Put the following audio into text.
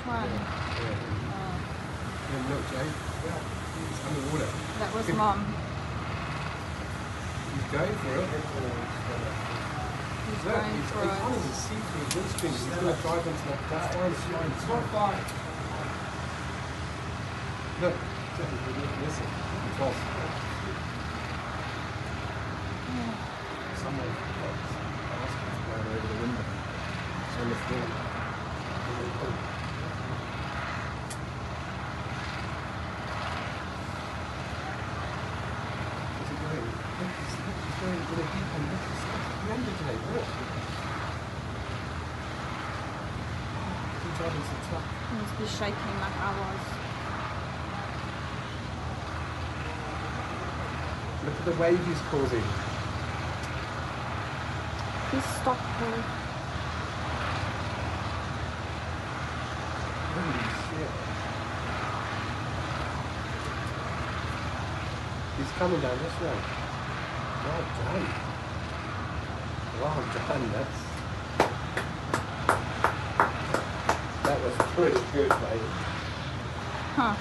Which one? Yeah. Uh, look, Jay. Yeah. He's underwater. that was mom. He's going for it. He's Look, going he's, for he's it. on his seat for the windscreen. He's going to drive into that. That's fine. It's fine. It's not fine. Look. Listen. It's off. Someone asked right over the window. It's on the floor. Where's he going? Look, he's, look, he's going with a deep end. Look, he's look, he landed today. Look. He's driving some truck. He must be shaking like I was. Look at the wave he's causing. He's stopped her. Holy shit. He's coming down this way. Well done. Well done. That's. That was pretty good, mate. Huh.